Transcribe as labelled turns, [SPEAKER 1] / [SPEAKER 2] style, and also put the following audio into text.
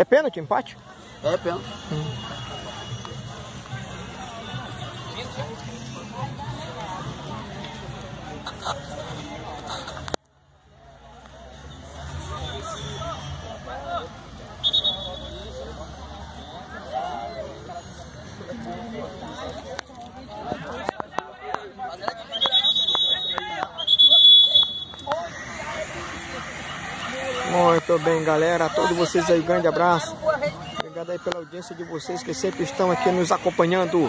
[SPEAKER 1] É pênalti, empate?
[SPEAKER 2] É pênalti. Hum.
[SPEAKER 1] Muito bem, galera. A todos vocês aí, um grande abraço. Obrigado aí pela audiência de vocês que sempre estão aqui nos acompanhando.